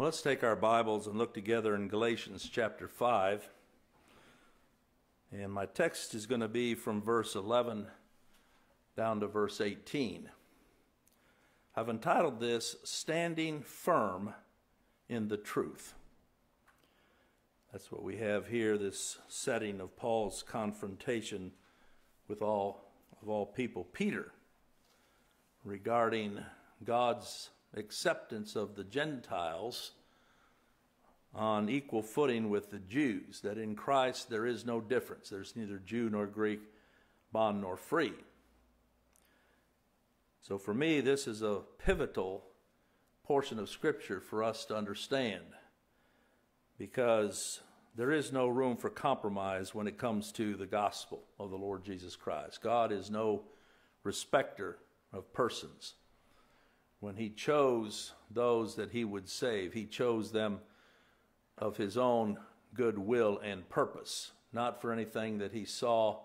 Well, let's take our Bibles and look together in Galatians chapter 5. And my text is going to be from verse 11 down to verse 18. I've entitled this Standing Firm in the Truth. That's what we have here, this setting of Paul's confrontation with all of all people, Peter, regarding God's acceptance of the Gentiles on equal footing with the Jews, that in Christ there is no difference. There's neither Jew nor Greek, bond nor free. So for me, this is a pivotal portion of Scripture for us to understand because there is no room for compromise when it comes to the gospel of the Lord Jesus Christ. God is no respecter of persons when he chose those that he would save, he chose them of his own good will and purpose, not for anything that he saw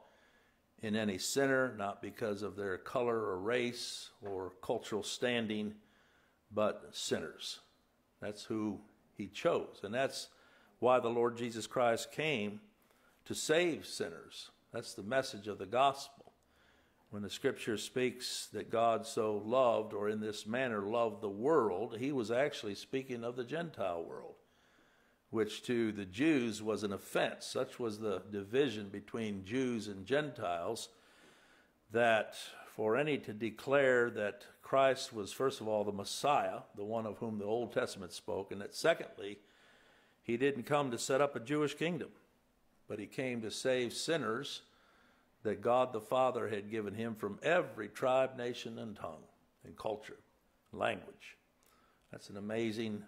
in any sinner, not because of their color or race or cultural standing, but sinners. That's who he chose. And that's why the Lord Jesus Christ came to save sinners. That's the message of the gospel when the scripture speaks that God so loved, or in this manner loved the world, he was actually speaking of the Gentile world, which to the Jews was an offense. Such was the division between Jews and Gentiles that for any to declare that Christ was, first of all, the Messiah, the one of whom the Old Testament spoke, and that secondly, he didn't come to set up a Jewish kingdom, but he came to save sinners that God the Father had given him from every tribe, nation, and tongue, and culture, language. That's an amazing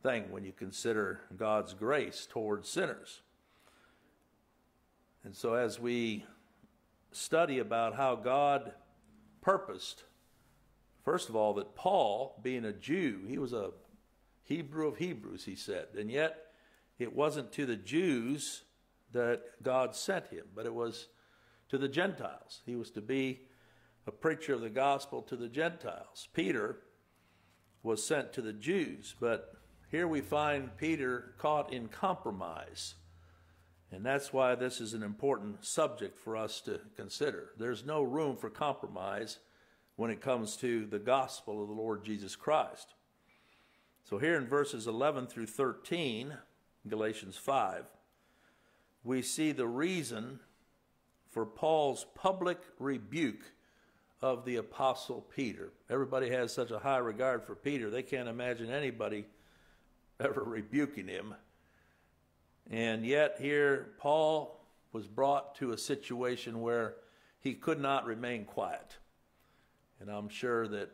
thing when you consider God's grace towards sinners. And so, as we study about how God purposed, first of all, that Paul, being a Jew, he was a Hebrew of Hebrews, he said, and yet it wasn't to the Jews that God sent him, but it was to the Gentiles. He was to be a preacher of the gospel to the Gentiles. Peter was sent to the Jews, but here we find Peter caught in compromise. And that's why this is an important subject for us to consider. There's no room for compromise when it comes to the gospel of the Lord Jesus Christ. So, here in verses 11 through 13, Galatians 5, we see the reason for Paul's public rebuke of the Apostle Peter. Everybody has such a high regard for Peter, they can't imagine anybody ever rebuking him. And yet, here, Paul was brought to a situation where he could not remain quiet. And I'm sure that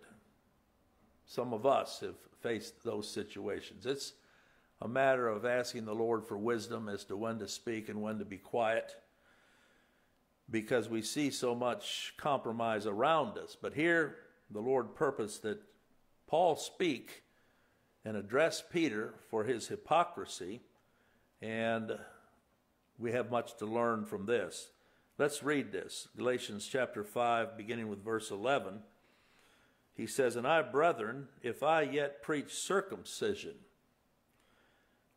some of us have faced those situations. It's a matter of asking the Lord for wisdom as to when to speak and when to be quiet because we see so much compromise around us. But here, the Lord purposed that Paul speak and address Peter for his hypocrisy, and we have much to learn from this. Let's read this Galatians chapter 5, beginning with verse 11. He says, And I, brethren, if I yet preach circumcision,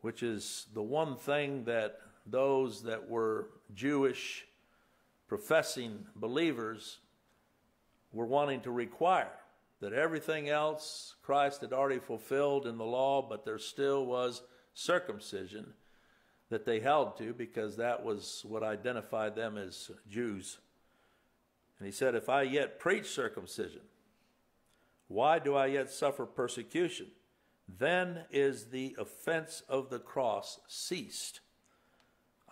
which is the one thing that those that were Jewish professing believers were wanting to require that everything else Christ had already fulfilled in the law, but there still was circumcision that they held to because that was what identified them as Jews. And he said, If I yet preach circumcision, why do I yet suffer persecution? Then is the offense of the cross ceased.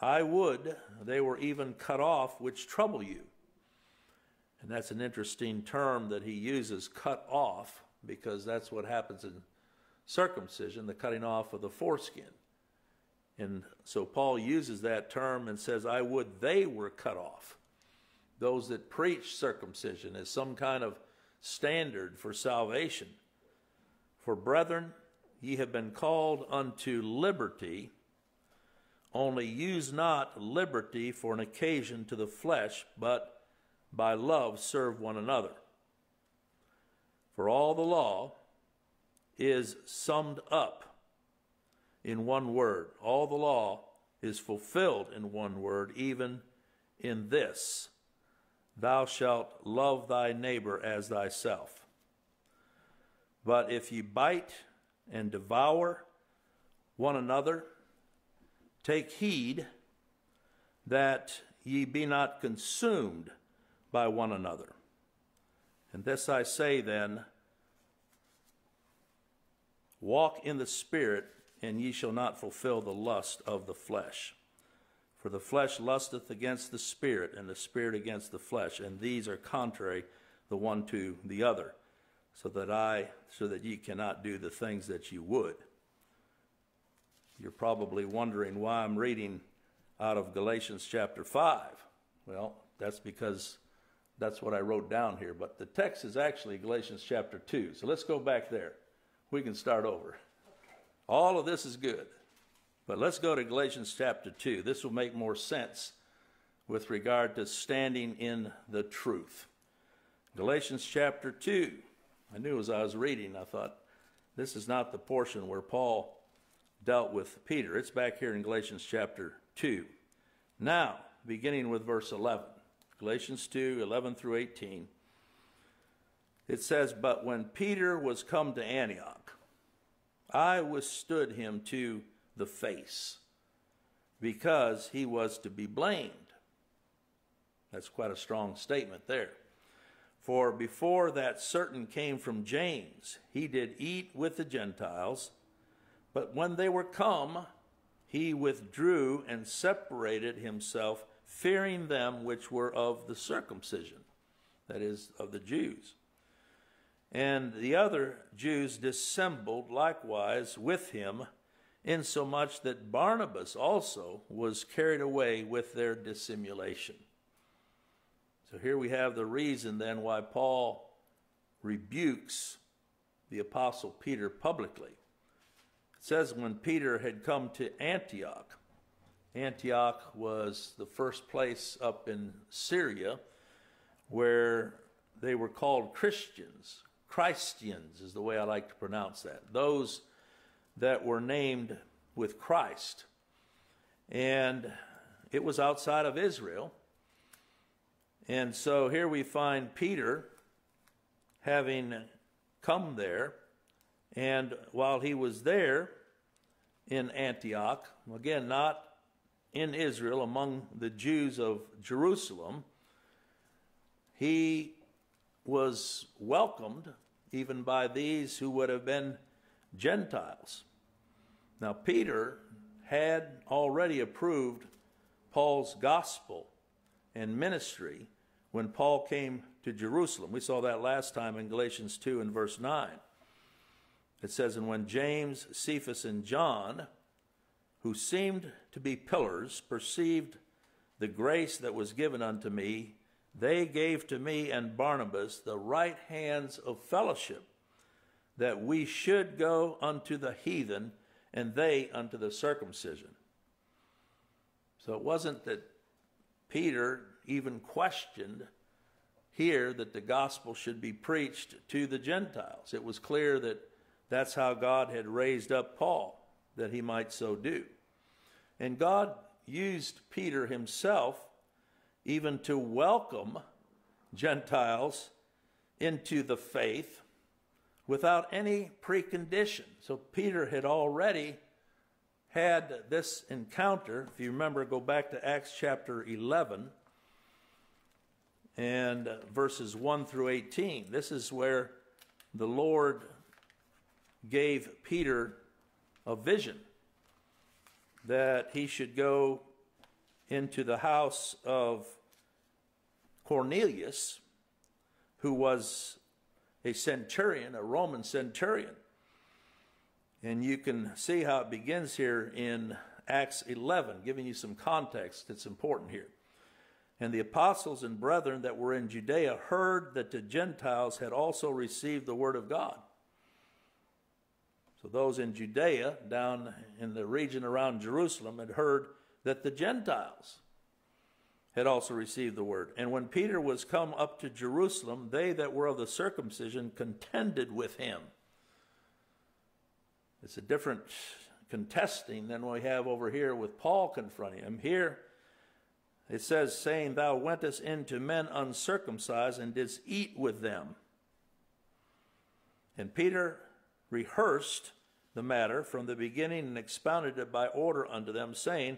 I would they were even cut off which trouble you. And that's an interesting term that he uses, cut off, because that's what happens in circumcision, the cutting off of the foreskin. And so Paul uses that term and says, I would they were cut off. Those that preach circumcision as some kind of standard for salvation. For brethren, ye have been called unto liberty. Only use not liberty for an occasion to the flesh, but by love serve one another. For all the law is summed up in one word. All the law is fulfilled in one word, even in this Thou shalt love thy neighbor as thyself. But if ye bite and devour one another, take heed that ye be not consumed by one another. And this I say then walk in the Spirit, and ye shall not fulfill the lust of the flesh. For the flesh lusteth against the Spirit, and the Spirit against the flesh, and these are contrary the one to the other, so that I so that ye cannot do the things that ye would. You're probably wondering why I'm reading out of Galatians chapter 5. Well, that's because that's what I wrote down here. But the text is actually Galatians chapter 2. So let's go back there. We can start over. All of this is good. But let's go to Galatians chapter 2. This will make more sense with regard to standing in the truth. Galatians chapter 2. I knew as I was reading, I thought, this is not the portion where Paul dealt with Peter. It's back here in Galatians chapter 2. Now, beginning with verse 11, Galatians 2 11 through 18, it says, But when Peter was come to Antioch, I withstood him to the face because he was to be blamed. That's quite a strong statement there. For before that certain came from James, he did eat with the Gentiles, but when they were come, he withdrew and separated himself, fearing them which were of the circumcision, that is, of the Jews. And the other Jews dissembled likewise with him insomuch that Barnabas also was carried away with their dissimulation. So here we have the reason then why Paul rebukes the apostle Peter publicly. Says when Peter had come to Antioch, Antioch was the first place up in Syria where they were called Christians. Christians is the way I like to pronounce that. Those that were named with Christ. And it was outside of Israel. And so here we find Peter having come there. And while he was there in Antioch, again, not in Israel, among the Jews of Jerusalem, he was welcomed even by these who would have been Gentiles. Now, Peter had already approved Paul's gospel and ministry when Paul came to Jerusalem. We saw that last time in Galatians 2 and verse 9. It says, And when James, Cephas, and John, who seemed to be pillars, perceived the grace that was given unto me, they gave to me and Barnabas the right hands of fellowship that we should go unto the heathen and they unto the circumcision. So it wasn't that Peter even questioned here that the gospel should be preached to the Gentiles. It was clear that that's how God had raised up Paul, that he might so do. And God used Peter himself even to welcome Gentiles into the faith without any precondition. So Peter had already had this encounter. If you remember, go back to Acts chapter 11 and verses 1 through 18. This is where the Lord gave Peter a vision that he should go into the house of Cornelius, who was a centurion, a Roman centurion. And you can see how it begins here in Acts 11, giving you some context that's important here. And the apostles and brethren that were in Judea heard that the Gentiles had also received the word of God. So those in Judea, down in the region around Jerusalem, had heard that the Gentiles had also received the word. And when Peter was come up to Jerusalem, they that were of the circumcision contended with him. It's a different contesting than we have over here with Paul confronting him. Here it says, saying, Thou wentest into men uncircumcised and didst eat with them. And Peter rehearsed the matter from the beginning and expounded it by order unto them, saying,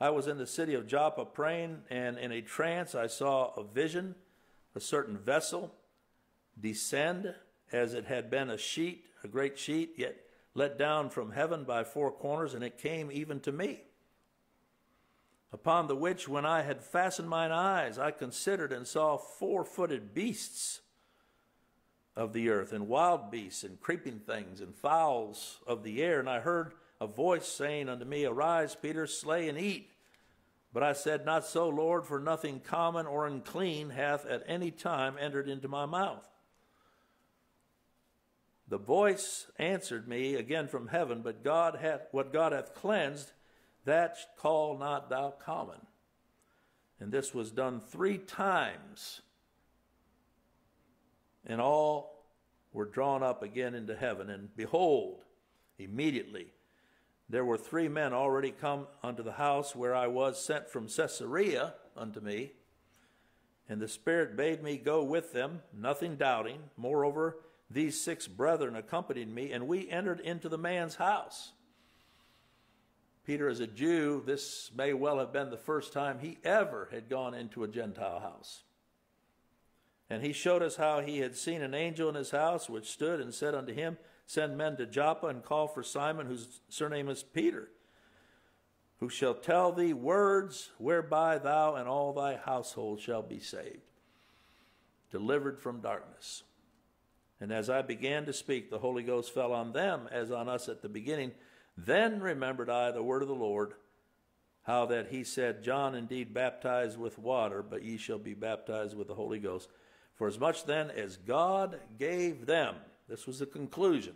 I was in the city of Joppa praying, and in a trance I saw a vision, a certain vessel descend as it had been a sheet, a great sheet, yet let down from heaven by four corners, and it came even to me. Upon the which, when I had fastened mine eyes, I considered and saw four footed beasts of the earth, and wild beasts, and creeping things, and fowls of the air. And I heard a voice saying unto me, Arise, Peter, slay and eat. But I said, Not so, Lord, for nothing common or unclean hath at any time entered into my mouth. The voice answered me again from heaven, But God hath what God hath cleansed, that call not thou common. And this was done three times and all were drawn up again into heaven. And behold, immediately there were three men already come unto the house where I was sent from Caesarea unto me. And the Spirit bade me go with them, nothing doubting. Moreover, these six brethren accompanied me, and we entered into the man's house. Peter, as a Jew, this may well have been the first time he ever had gone into a Gentile house. And he showed us how he had seen an angel in his house, which stood and said unto him, Send men to Joppa and call for Simon, whose surname is Peter, who shall tell thee words whereby thou and all thy household shall be saved, delivered from darkness. And as I began to speak, the Holy Ghost fell on them as on us at the beginning. Then remembered I the word of the Lord, how that he said, John indeed baptized with water, but ye shall be baptized with the Holy Ghost. For as much then as God gave them, this was the conclusion.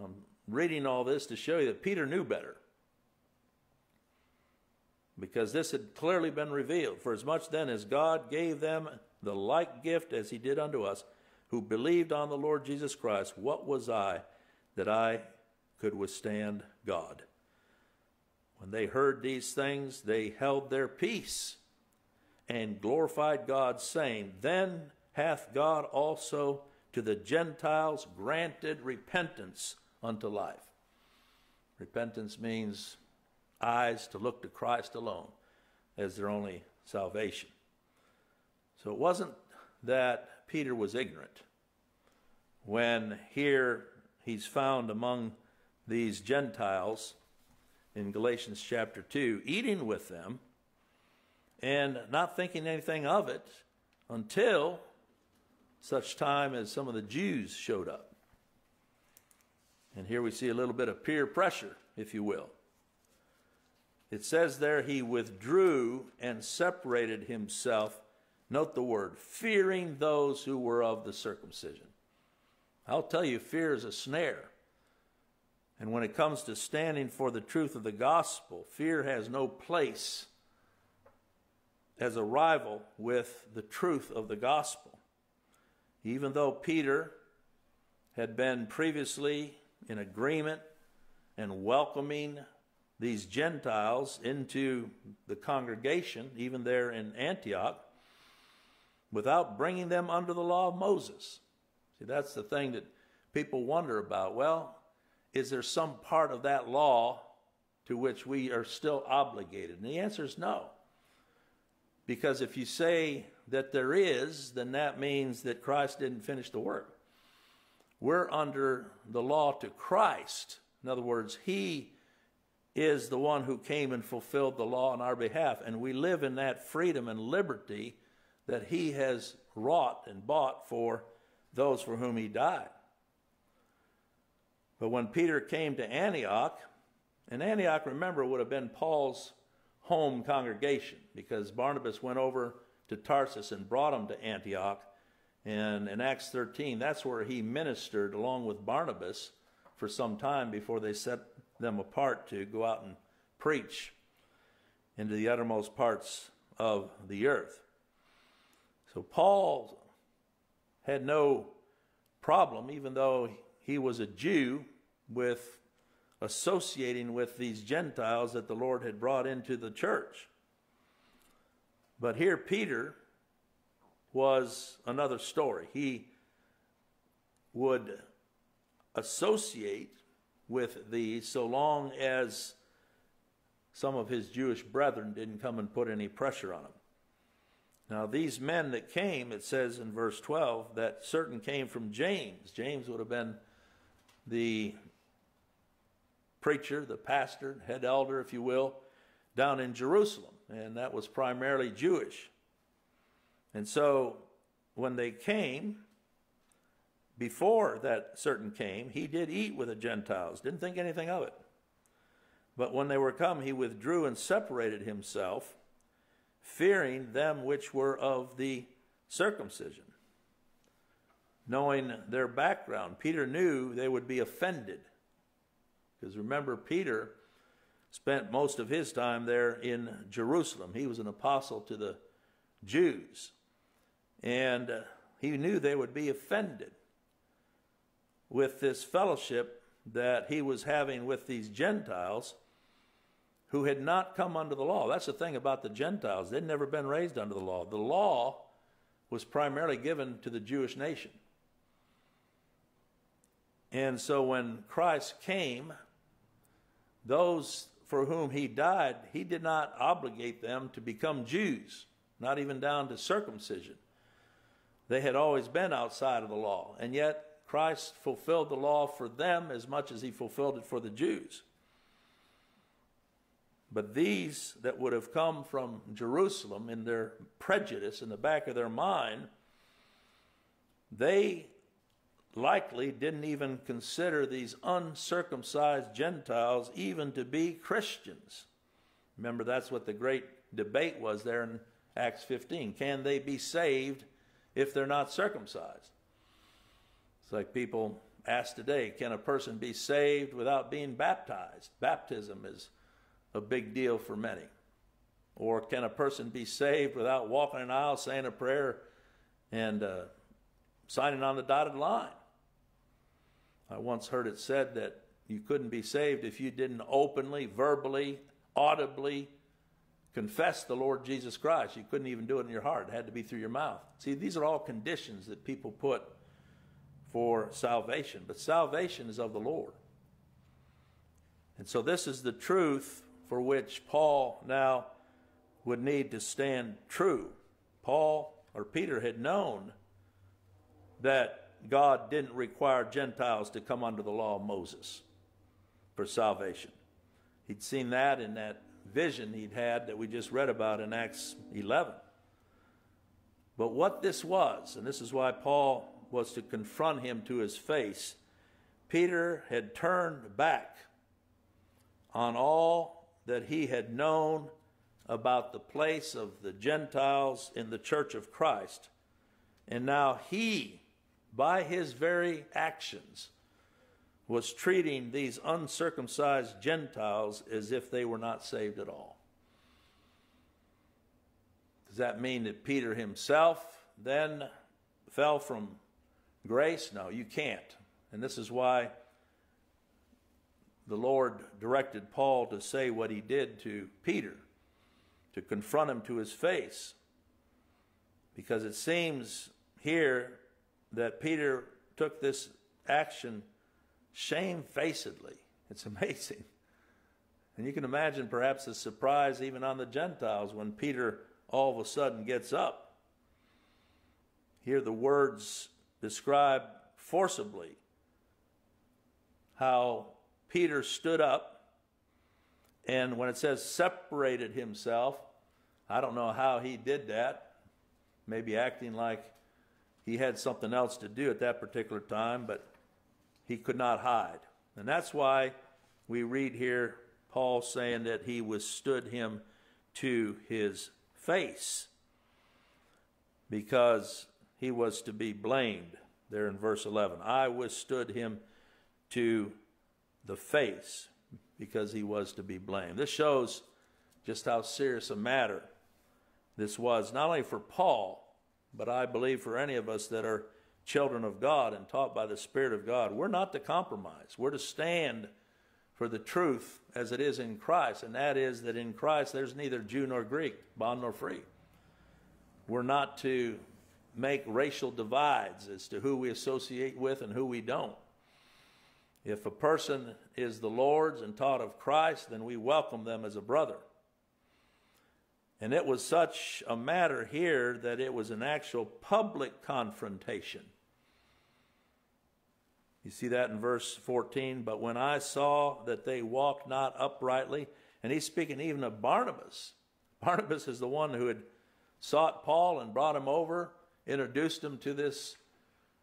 I'm reading all this to show you that Peter knew better. Because this had clearly been revealed. For as much then as God gave them the like gift as he did unto us, who believed on the Lord Jesus Christ, what was I that I could withstand God? When they heard these things, they held their peace and glorified God, saying, Then hath God also to the Gentiles granted repentance unto life. Repentance means eyes to look to Christ alone as their only salvation. So it wasn't that Peter was ignorant when here he's found among these Gentiles in Galatians chapter 2, eating with them and not thinking anything of it until such time as some of the Jews showed up. And here we see a little bit of peer pressure, if you will. It says there, he withdrew and separated himself. Note the word, fearing those who were of the circumcision. I'll tell you, fear is a snare. And when it comes to standing for the truth of the gospel, fear has no place as a rival with the truth of the gospel. Even though Peter had been previously in agreement and welcoming these Gentiles into the congregation, even there in Antioch, without bringing them under the law of Moses. See, that's the thing that people wonder about. Well, is there some part of that law to which we are still obligated? And the answer is no. Because if you say that there is, then that means that Christ didn't finish the work. We're under the law to Christ. In other words, He is the one who came and fulfilled the law on our behalf, and we live in that freedom and liberty that He has wrought and bought for those for whom He died. But when Peter came to Antioch, and Antioch, remember, would have been Paul's home congregation because Barnabas went over to Tarsus and brought him to Antioch. And in Acts 13, that's where he ministered along with Barnabas for some time before they set them apart to go out and preach into the uttermost parts of the earth. So Paul had no problem, even though he was a Jew, with associating with these Gentiles that the Lord had brought into the church. But here, Peter was another story. He would associate with these so long as some of his Jewish brethren didn't come and put any pressure on him. Now, these men that came, it says in verse 12, that certain came from James. James would have been the preacher, the pastor, head elder, if you will, down in Jerusalem. And that was primarily Jewish. And so when they came, before that certain came, he did eat with the Gentiles, didn't think anything of it. But when they were come, he withdrew and separated himself, fearing them which were of the circumcision. Knowing their background, Peter knew they would be offended. Because remember, Peter spent most of his time there in Jerusalem. He was an apostle to the Jews. And uh, he knew they would be offended with this fellowship that he was having with these Gentiles who had not come under the law. That's the thing about the Gentiles. They'd never been raised under the law. The law was primarily given to the Jewish nation. And so when Christ came, those for whom he died, he did not obligate them to become Jews, not even down to circumcision. They had always been outside of the law, and yet Christ fulfilled the law for them as much as he fulfilled it for the Jews. But these that would have come from Jerusalem in their prejudice in the back of their mind, they likely didn't even consider these uncircumcised Gentiles even to be Christians. Remember, that's what the great debate was there in Acts 15. Can they be saved if they're not circumcised? It's like people ask today can a person be saved without being baptized? Baptism is a big deal for many. Or can a person be saved without walking an aisle, saying a prayer, and uh, signing on the dotted line? I once heard it said that you couldn't be saved if you didn't openly, verbally, audibly confess the Lord Jesus Christ. You couldn't even do it in your heart, it had to be through your mouth. See, these are all conditions that people put for salvation, but salvation is of the Lord. And so, this is the truth for which Paul now would need to stand true. Paul or Peter had known that God didn't require Gentiles to come under the law of Moses for salvation. He'd seen that in that vision he'd had that we just read about in Acts 11. But what this was, and this is why Paul was to confront him to his face, Peter had turned back on all that he had known about the place of the Gentiles in the church of Christ. And now he by his very actions, was treating these uncircumcised Gentiles as if they were not saved at all. Does that mean that Peter himself then fell from grace? No, you can't. And this is why the Lord directed Paul to say what he did to Peter, to confront him to his face. Because it seems here that Peter took this action shamefacedly. It's amazing. And you can imagine perhaps the surprise even on the Gentiles when Peter all of a sudden gets up. Here the words describe forcibly how Peter stood up, and when it says separated himself, I don't know how he did that. Maybe acting like he had something else to do at that particular time, but he could not hide. And that's why we read here Paul saying that he withstood him to his face because he was to be blamed there in verse 11. I withstood him to the face because he was to be blamed. This shows just how serious a matter this was, not only for Paul, but I believe for any of us that are children of God and taught by the Spirit of God, we're not to compromise. We're to stand for the truth as it is in Christ, and that is that in Christ there's neither Jew nor Greek, bond nor free. We're not to make racial divides as to who we associate with and who we don't. If a person is the Lord's and taught of Christ, then we welcome them as a brother. And it was such a matter here that it was an actual public confrontation. You see that in verse 14. But when I saw that they walked not uprightly, and he's speaking even of Barnabas. Barnabas is the one who had sought Paul and brought him over, introduced him to this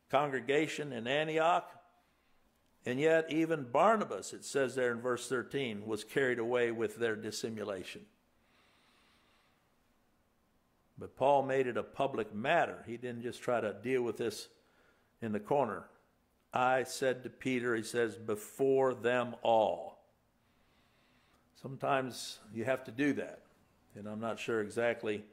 congregation in Antioch. And yet, even Barnabas, it says there in verse 13, was carried away with their dissimulation. But Paul made it a public matter. He didn't just try to deal with this in the corner. I said to Peter, he says, before them all. Sometimes you have to do that. And I'm not sure exactly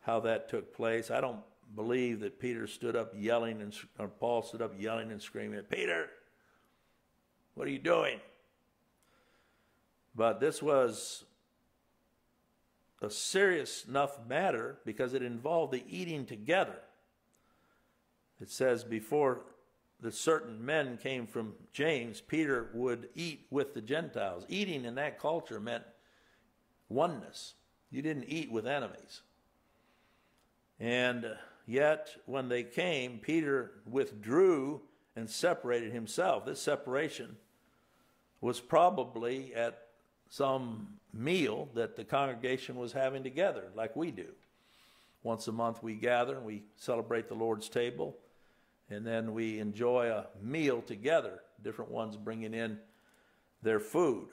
how that took place. I don't believe that Peter stood up yelling and or Paul stood up yelling and screaming, Peter, what are you doing? But this was a serious enough matter because it involved the eating together. It says, before the certain men came from James, Peter would eat with the Gentiles. Eating in that culture meant oneness. You didn't eat with enemies. And uh, yet, when they came, Peter withdrew and separated himself. This separation was probably at some meal that the congregation was having together, like we do. Once a month we gather and we celebrate the Lord's table, and then we enjoy a meal together, different ones bringing in their food.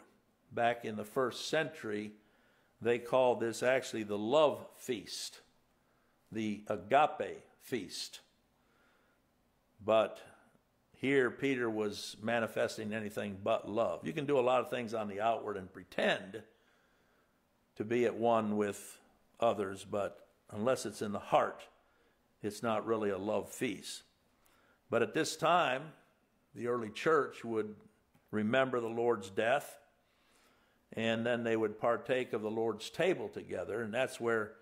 Back in the first century, they called this actually the love feast, the agape feast. But here, Peter was manifesting anything but love. You can do a lot of things on the outward and pretend to be at one with others, but unless it's in the heart, it's not really a love feast. But at this time, the early church would remember the Lord's death, and then they would partake of the Lord's table together, and that's where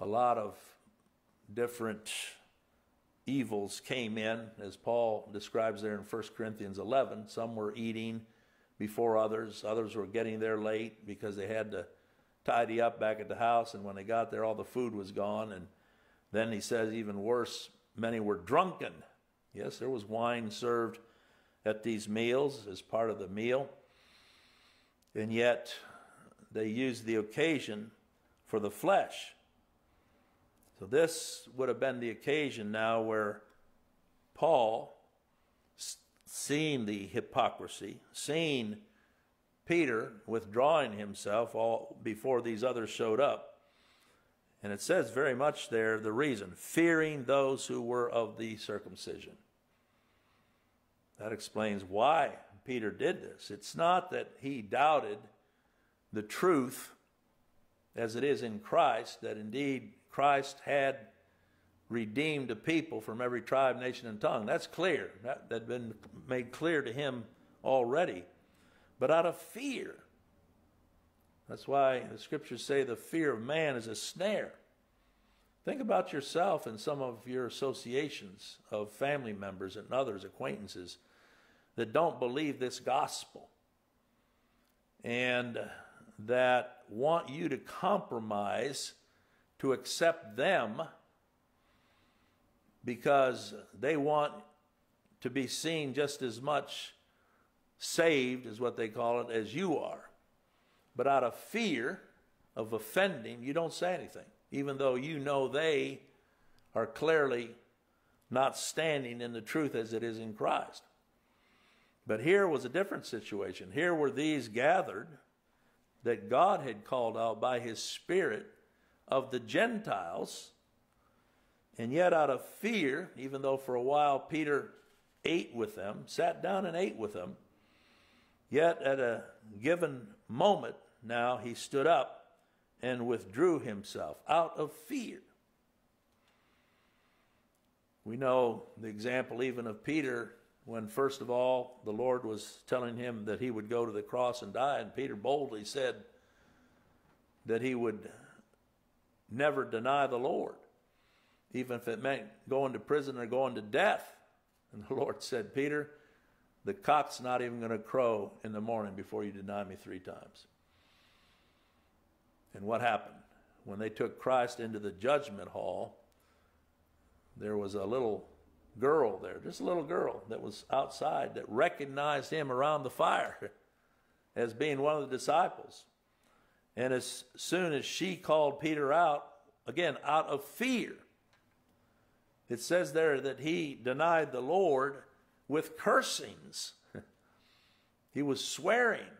a lot of different evils came in, as Paul describes there in 1 Corinthians 11. Some were eating before others, others were getting there late because they had to tidy up back at the house, and when they got there, all the food was gone. And then he says, even worse, many were drunken. Yes, there was wine served at these meals as part of the meal, and yet they used the occasion for the flesh. So, this would have been the occasion now where Paul, seeing the hypocrisy, seeing Peter withdrawing himself all before these others showed up, and it says very much there the reason fearing those who were of the circumcision. That explains why Peter did this. It's not that he doubted the truth as it is in Christ, that indeed Christ had redeemed a people from every tribe, nation, and tongue. That's clear. That had been made clear to him already. But out of fear, that's why the scriptures say the fear of man is a snare. Think about yourself and some of your associations of family members and others, acquaintances, that don't believe this gospel and that want you to compromise to accept them because they want to be seen just as much saved, is what they call it, as you are. But out of fear of offending, you don't say anything, even though you know they are clearly not standing in the truth as it is in Christ. But here was a different situation. Here were these gathered that God had called out by His Spirit of the Gentiles. And yet, out of fear, even though for a while Peter ate with them, sat down and ate with them, yet at a given moment now he stood up and withdrew himself out of fear. We know the example even of Peter when first of all the Lord was telling him that he would go to the cross and die, and Peter boldly said that he would never deny the Lord, even if it meant going to prison or going to death. And the Lord said, Peter, the cock's not even going to crow in the morning before you deny me three times. And what happened? When they took Christ into the judgment hall, there was a little girl there, just a little girl that was outside that recognized him around the fire as being one of the disciples. And as soon as she called Peter out, again, out of fear, it says there that he denied the Lord with cursings. he was swearing,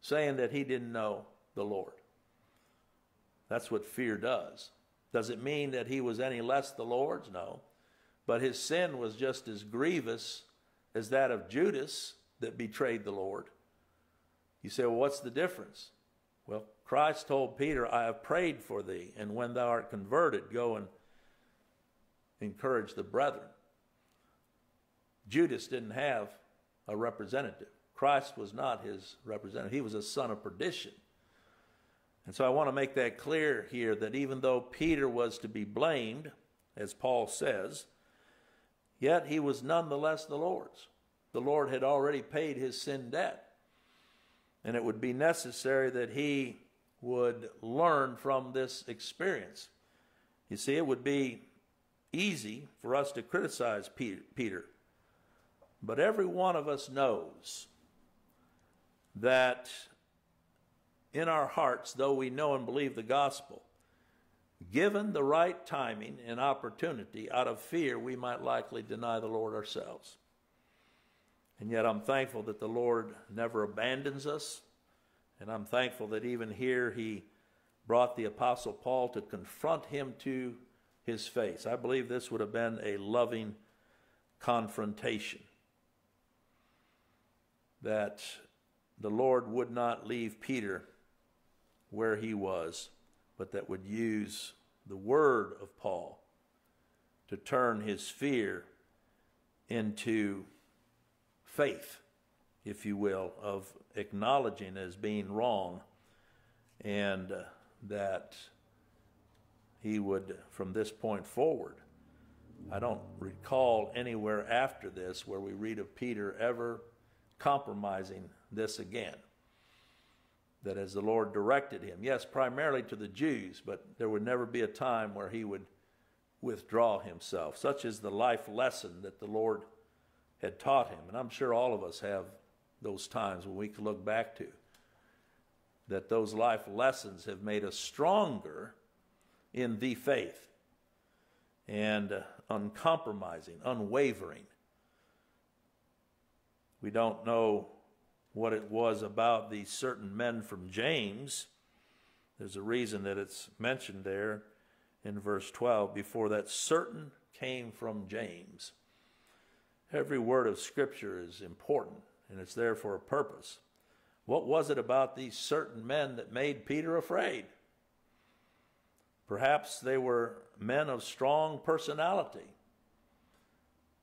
saying that he didn't know the Lord. That's what fear does. Does it mean that he was any less the Lord's? No. But his sin was just as grievous as that of Judas that betrayed the Lord. You say, well, what's the difference? Well, Christ told Peter, I have prayed for thee, and when thou art converted, go and encourage the brethren. Judas didn't have a representative. Christ was not his representative. He was a son of perdition. And so I want to make that clear here that even though Peter was to be blamed, as Paul says, yet he was nonetheless the Lord's. The Lord had already paid his sin debt. And it would be necessary that he would learn from this experience. You see, it would be easy for us to criticize Peter, but every one of us knows that in our hearts, though we know and believe the gospel, given the right timing and opportunity, out of fear, we might likely deny the Lord ourselves. And yet, I'm thankful that the Lord never abandons us. And I'm thankful that even here, He brought the Apostle Paul to confront him to his face. I believe this would have been a loving confrontation. That the Lord would not leave Peter where he was, but that would use the word of Paul to turn his fear into faith, if you will, of acknowledging as being wrong and uh, that he would, from this point forward, I don't recall anywhere after this where we read of Peter ever compromising this again that as the Lord directed him, yes, primarily to the Jews, but there would never be a time where he would withdraw himself. Such is the life lesson that the Lord had taught him. And I'm sure all of us have those times when we can look back to. That those life lessons have made us stronger in the faith and uh, uncompromising, unwavering. We don't know what it was about these certain men from James. There's a reason that it's mentioned there in verse 12. Before that, certain came from James. Every word of Scripture is important and it's there for a purpose. What was it about these certain men that made Peter afraid? Perhaps they were men of strong personality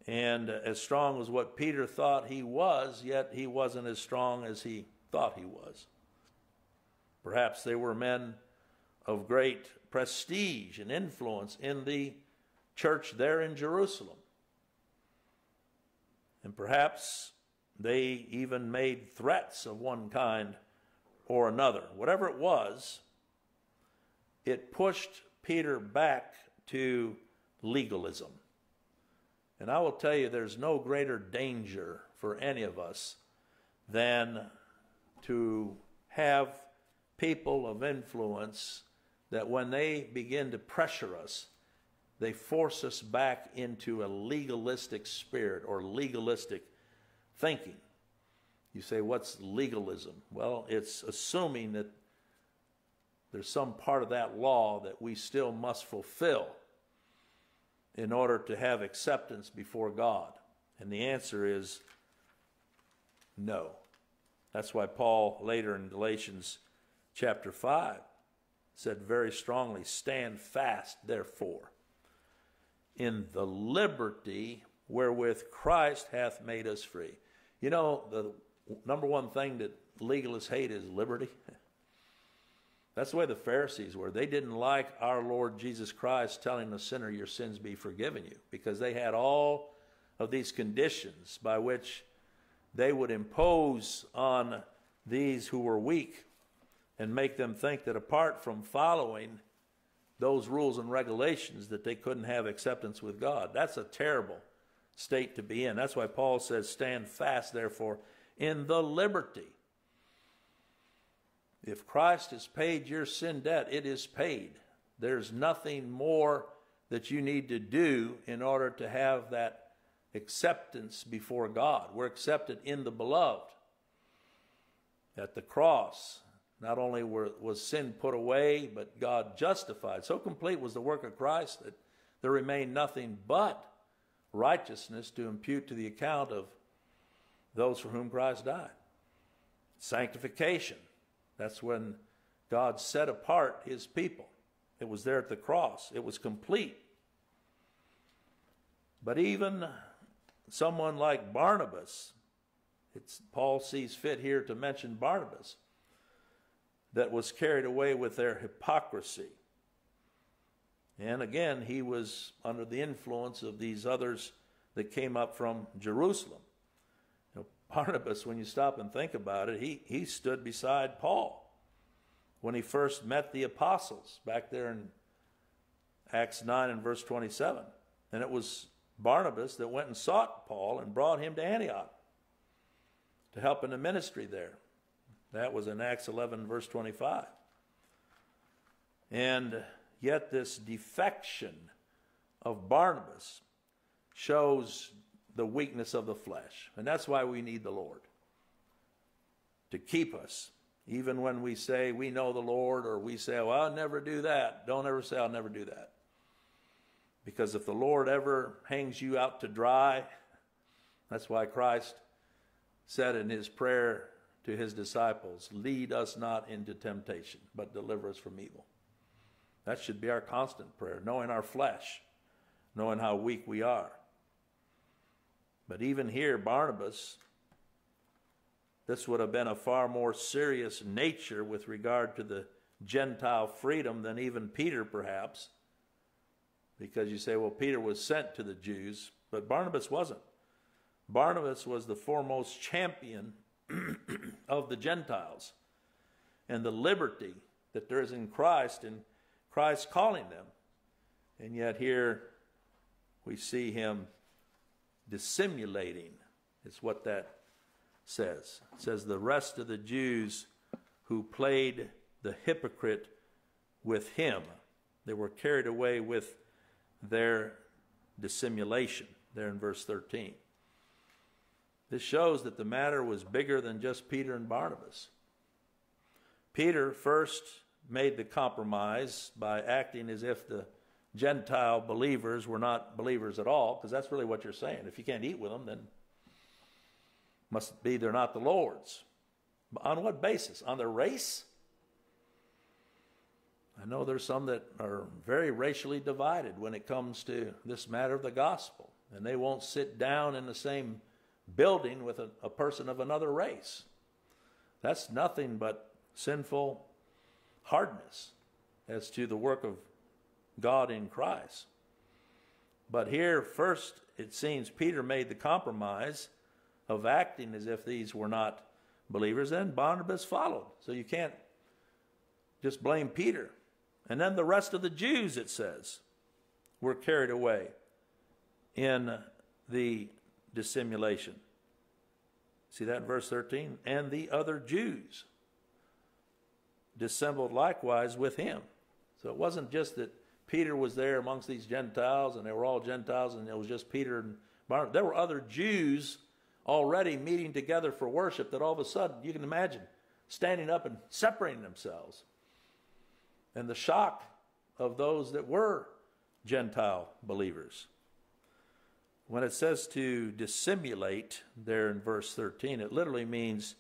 and as strong as what Peter thought he was, yet he wasn't as strong as he thought he was. Perhaps they were men of great prestige and influence in the church there in Jerusalem. And perhaps they even made threats of one kind or another. Whatever it was, it pushed Peter back to legalism. And I will tell you, there's no greater danger for any of us than to have people of influence that when they begin to pressure us, they force us back into a legalistic spirit or legalistic thinking. You say, what's legalism? Well, it's assuming that there's some part of that law that we still must fulfill in order to have acceptance before God? And the answer is no. That's why Paul later in Galatians chapter 5 said very strongly, Stand fast, therefore, in the liberty wherewith Christ hath made us free. You know, the number one thing that legalists hate is liberty. That's the way the Pharisees were. They didn't like our Lord Jesus Christ telling the sinner, Your sins be forgiven you, because they had all of these conditions by which they would impose on these who were weak and make them think that apart from following those rules and regulations that they couldn't have acceptance with God. That's a terrible state to be in. That's why Paul says, Stand fast, therefore, in the liberty. If Christ has paid your sin debt, it is paid. There's nothing more that you need to do in order to have that acceptance before God. We're accepted in the beloved. At the cross, not only were, was sin put away, but God justified. So complete was the work of Christ that there remained nothing but righteousness to impute to the account of those for whom Christ died. Sanctification. That's when God set apart his people. It was there at the cross, it was complete. But even someone like Barnabas, Paul sees fit here to mention Barnabas, that was carried away with their hypocrisy. And again, he was under the influence of these others that came up from Jerusalem. You know, Barnabas, when you stop and think about it, he, he stood beside Paul when he first met the apostles back there in Acts 9 and verse 27. And it was Barnabas that went and sought Paul and brought him to Antioch to help in the ministry there. That was in Acts 11, verse 25. And yet, this defection of Barnabas shows the weakness of the flesh. And that's why we need the Lord to keep us. Even when we say we know the Lord or we say, well, I'll never do that. Don't ever say, I'll never do that. Because if the Lord ever hangs you out to dry, that's why Christ said in his prayer to his disciples, Lead us not into temptation, but deliver us from evil. That should be our constant prayer, knowing our flesh, knowing how weak we are. But even here, Barnabas, this would have been a far more serious nature with regard to the Gentile freedom than even Peter, perhaps. Because you say, well, Peter was sent to the Jews, but Barnabas wasn't. Barnabas was the foremost champion of the Gentiles and the liberty that there is in Christ and Christ calling them. And yet here we see him dissimulating, is what that says. It says, the rest of the Jews who played the hypocrite with him, they were carried away with their dissimulation, there in verse 13. This shows that the matter was bigger than just Peter and Barnabas. Peter first made the compromise by acting as if the Gentile believers were not believers at all, because that's really what you're saying. If you can't eat with them, then must be they're not the Lord's. But On what basis? On their race? I know there's some that are very racially divided when it comes to this matter of the gospel, and they won't sit down in the same building with a, a person of another race. That's nothing but sinful hardness as to the work of God in Christ. But here, first, it seems Peter made the compromise of acting as if these were not believers. and Barnabas followed. So you can't just blame Peter. And then the rest of the Jews, it says, were carried away in the dissimulation. See that in verse 13? And the other Jews dissembled likewise with him. So it wasn't just that Peter was there amongst these Gentiles and they were all Gentiles and it was just Peter and Barnabas. There were other Jews already meeting together for worship that all of a sudden, you can imagine, standing up and separating themselves and the shock of those that were Gentile believers. When it says to dissimulate there in verse 13, it literally means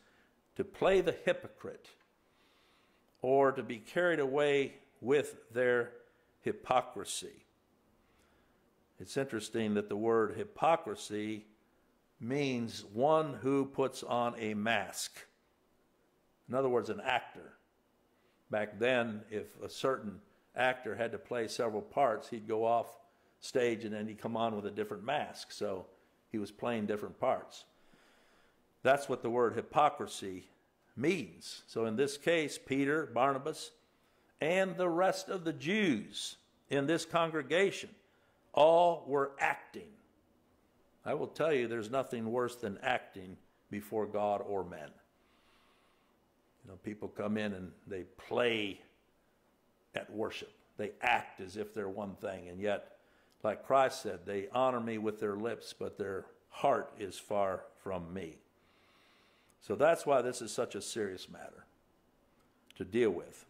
to play the hypocrite or to be carried away with their hypocrisy. It's interesting that the word hypocrisy means one who puts on a mask. In other words, an actor. Back then, if a certain actor had to play several parts, he'd go off stage and then he'd come on with a different mask. So he was playing different parts. That's what the word hypocrisy means. So in this case, Peter, Barnabas, and the rest of the Jews in this congregation all were acting. I will tell you, there's nothing worse than acting before God or men. You know, people come in and they play at worship. They act as if they're one thing, and yet, like Christ said, they honor me with their lips, but their heart is far from me. So that's why this is such a serious matter to deal with.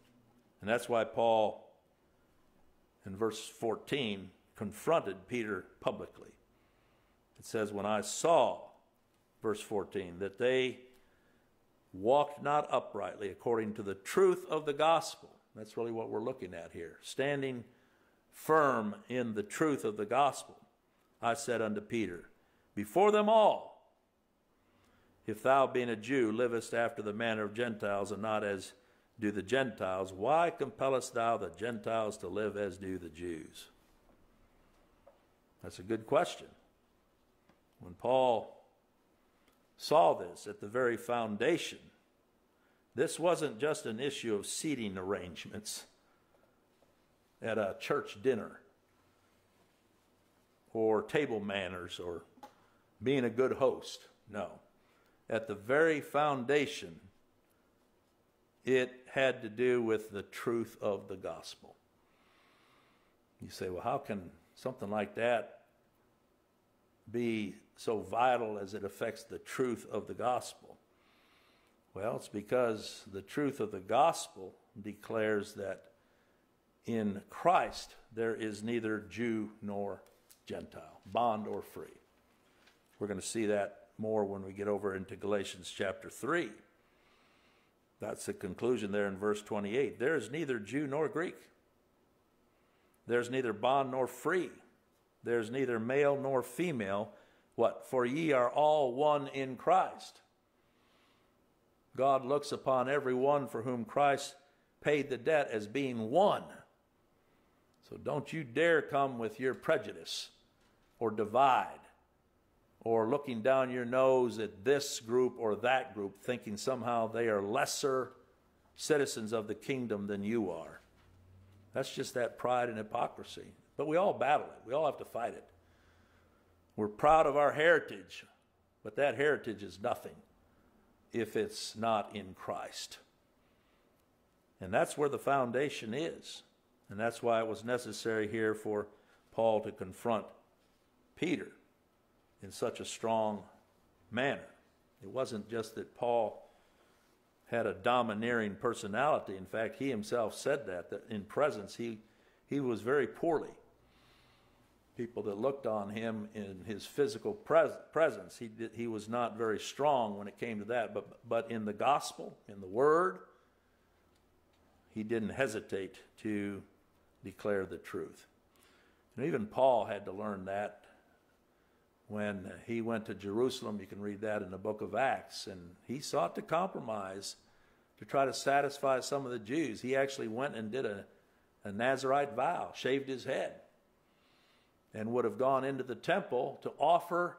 And that's why Paul, in verse 14, confronted Peter publicly. It says, When I saw, verse 14, that they walked not uprightly according to the truth of the gospel. That's really what we're looking at here. Standing firm in the truth of the gospel. I said unto Peter, Before them all, if thou, being a Jew, livest after the manner of Gentiles and not as do the Gentiles, why compellest thou the Gentiles to live as do the Jews? That's a good question. When Paul saw this at the very foundation, this wasn't just an issue of seating arrangements at a church dinner or table manners or being a good host. No at the very foundation, it had to do with the truth of the gospel. You say, well, how can something like that be so vital as it affects the truth of the gospel? Well, it's because the truth of the gospel declares that in Christ there is neither Jew nor Gentile, bond or free. We're going to see that more when we get over into Galatians chapter 3. That's the conclusion there in verse 28. There is neither Jew nor Greek. There's neither bond nor free. There's neither male nor female. What? For ye are all one in Christ. God looks upon every one for whom Christ paid the debt as being one. So don't you dare come with your prejudice or divide or looking down your nose at this group or that group, thinking somehow they are lesser citizens of the kingdom than you are. That's just that pride and hypocrisy. But we all battle it, we all have to fight it. We're proud of our heritage, but that heritage is nothing if it's not in Christ. And that's where the foundation is. And that's why it was necessary here for Paul to confront Peter in such a strong manner. It wasn't just that Paul had a domineering personality. In fact, he himself said that, that in presence he, he was very poorly. People that looked on him in his physical pres- presence, he, did, he was not very strong when it came to that. But, but in the gospel, in the word, he didn't hesitate to declare the truth. And even Paul had to learn that when he went to Jerusalem. You can read that in the book of Acts. And he sought to compromise to try to satisfy some of the Jews. He actually went and did a, a Nazarite vow, shaved his head, and would have gone into the temple to offer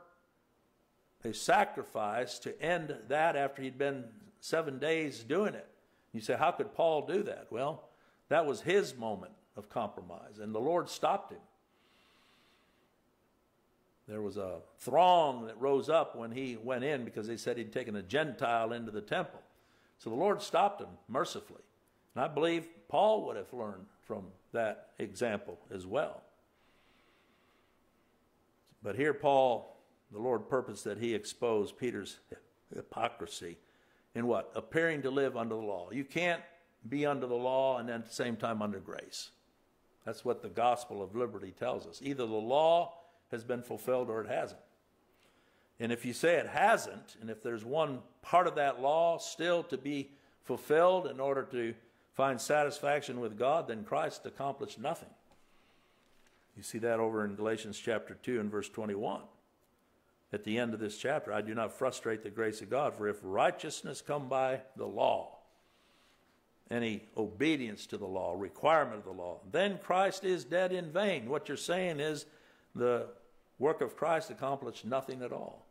a sacrifice to end that after he'd been seven days doing it. You say, how could Paul do that? Well, that was his moment of compromise, and the Lord stopped him. There was a throng that rose up when he went in because they said he'd taken a Gentile into the temple. So the Lord stopped him mercifully. And I believe Paul would have learned from that example as well. But here, Paul, the Lord purposed that he expose Peter's hypocrisy in what? Appearing to live under the law. You can't be under the law and at the same time under grace. That's what the gospel of liberty tells us. Either the law has been fulfilled or it hasn't. And if you say it hasn't, and if there's one part of that law still to be fulfilled in order to find satisfaction with God, then Christ accomplished nothing. You see that over in Galatians chapter 2 and verse 21. At the end of this chapter, I do not frustrate the grace of God, for if righteousness come by the law, any obedience to the law, requirement of the law, then Christ is dead in vain. What you're saying is the work of Christ accomplished nothing at all.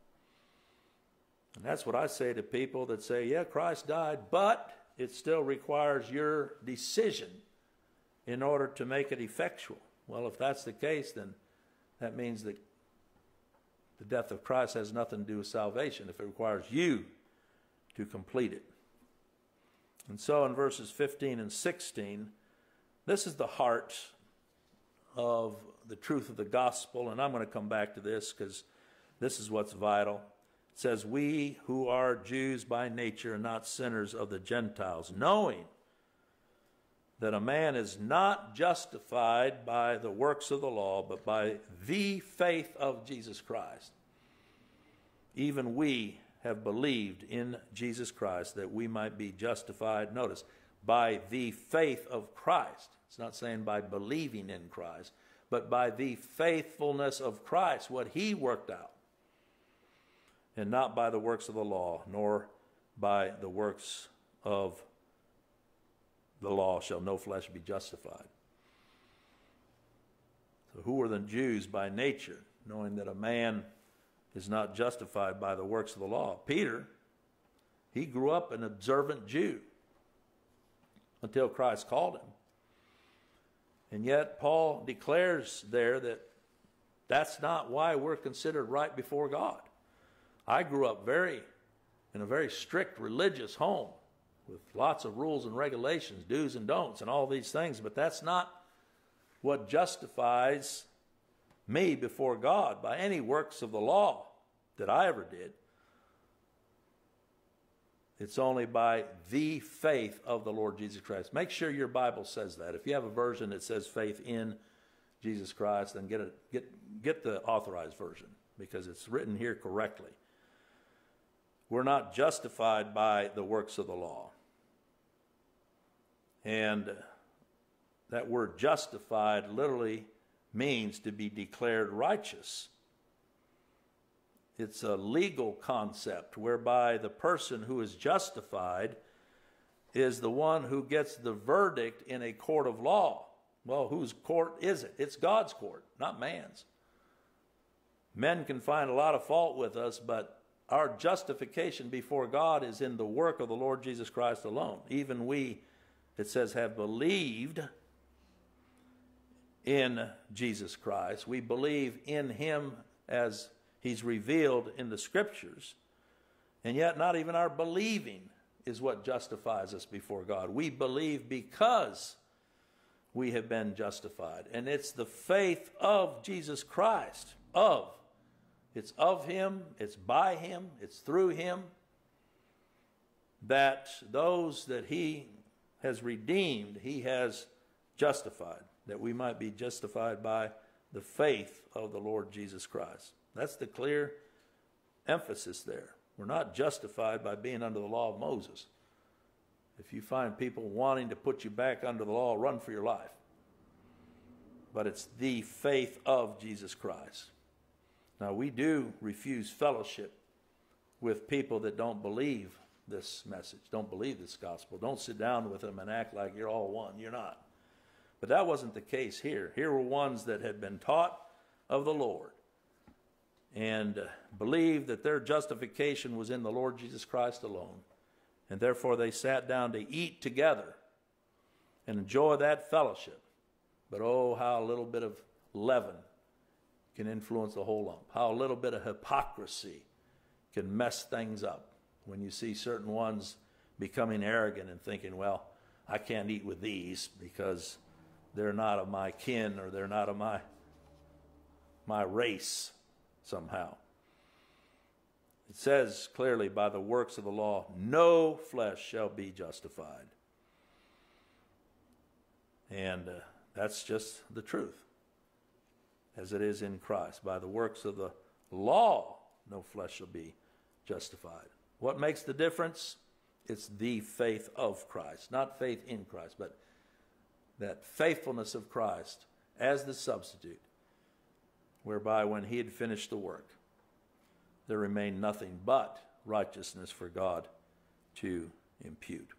And that's what I say to people that say, yeah, Christ died, but it still requires your decision in order to make it effectual. Well, if that's the case, then that means that the death of Christ has nothing to do with salvation if it requires you to complete it. And so in verses 15 and 16, this is the heart of the truth of the gospel, and I'm going to come back to this because this is what's vital. It says, We who are Jews by nature and not sinners of the Gentiles, knowing that a man is not justified by the works of the law, but by the faith of Jesus Christ. Even we have believed in Jesus Christ that we might be justified, notice, by the faith of Christ. It's not saying by believing in Christ, but by the faithfulness of Christ, what he worked out. And not by the works of the law, nor by the works of the law shall no flesh be justified. So, who are the Jews by nature, knowing that a man is not justified by the works of the law? Peter, he grew up an observant Jew until Christ called him. And yet, Paul declares there that that's not why we're considered right before God. I grew up very in a very strict religious home with lots of rules and regulations, do's and don'ts, and all these things, but that's not what justifies me before God by any works of the law that I ever did. It's only by the faith of the Lord Jesus Christ. Make sure your Bible says that. If you have a version that says faith in Jesus Christ, then get, it, get, get the authorized version because it's written here correctly. We're not justified by the works of the law. And that word justified literally means to be declared righteous. It's a legal concept whereby the person who is justified is the one who gets the verdict in a court of law. Well, whose court is it? It's God's court, not man's. Men can find a lot of fault with us, but our justification before God is in the work of the Lord Jesus Christ alone. Even we, it says, have believed in Jesus Christ. We believe in him as he's revealed in the scriptures. And yet, not even our believing is what justifies us before God. We believe because we have been justified. And it's the faith of Jesus Christ. Of. It's of him, it's by him, it's through him that those that he has redeemed, he has justified, that we might be justified by the faith of the Lord Jesus Christ. That's the clear emphasis there. We're not justified by being under the law of Moses. If you find people wanting to put you back under the law, run for your life. But it's the faith of Jesus Christ. Now, we do refuse fellowship with people that don't believe this message, don't believe this gospel. Don't sit down with them and act like you're all one. You're not. But that wasn't the case here. Here were ones that had been taught of the Lord and believed that their justification was in the Lord Jesus Christ alone. And therefore they sat down to eat together and enjoy that fellowship. But oh, how a little bit of leaven can influence the whole lump. How a little bit of hypocrisy can mess things up when you see certain ones becoming arrogant and thinking, well, I can't eat with these because they're not of my kin or they're not of my my race somehow. It says clearly, by the works of the law, no flesh shall be justified. And uh, that's just the truth, as it is in Christ. By the works of the law, no flesh shall be justified. What makes the difference? It's the faith of Christ, not faith in Christ, but that faithfulness of Christ as the substitute whereby when he had finished the work, there remained nothing but righteousness for God to impute.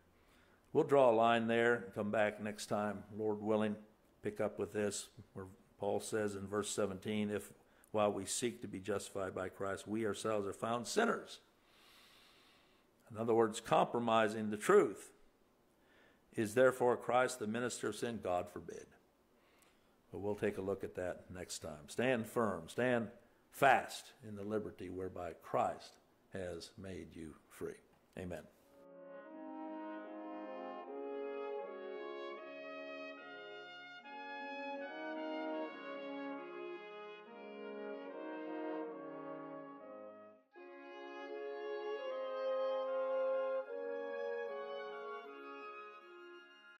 We'll draw a line there and come back next time, Lord willing, pick up with this, where Paul says in verse 17, if while we seek to be justified by Christ, we ourselves are found sinners. In other words, compromising the truth. Is therefore Christ the minister of sin? God forbid. But we'll take a look at that next time. Stand firm, stand fast in the liberty whereby Christ has made you free. Amen.